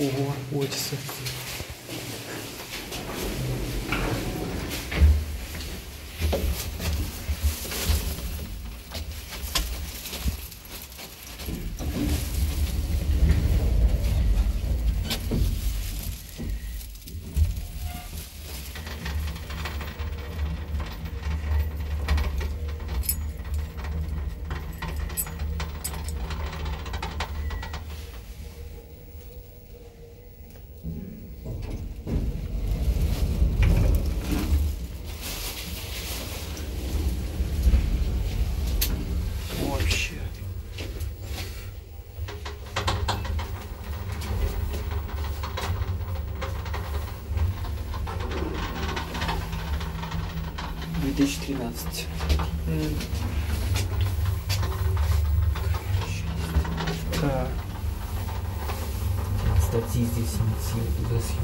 Ого, Отисы. 2013. Так. Статьи здесь не засъем.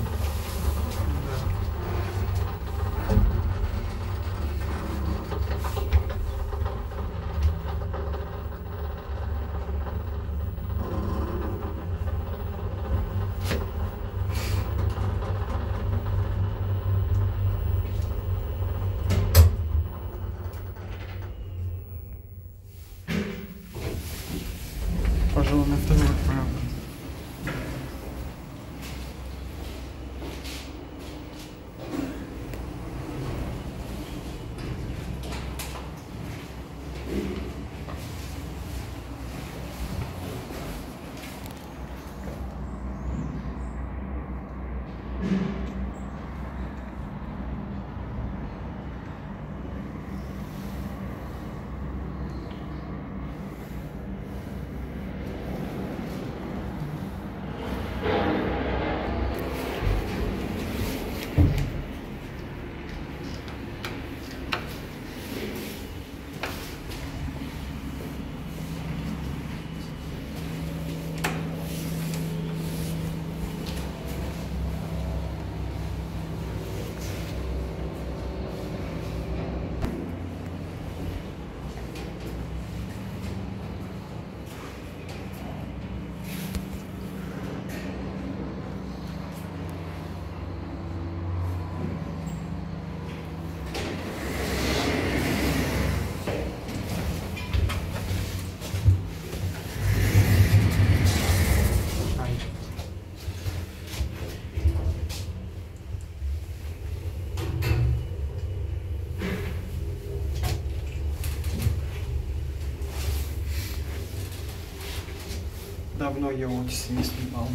съемку. Пожалуй, на второй отправлю. Давно я Отисы не снимал.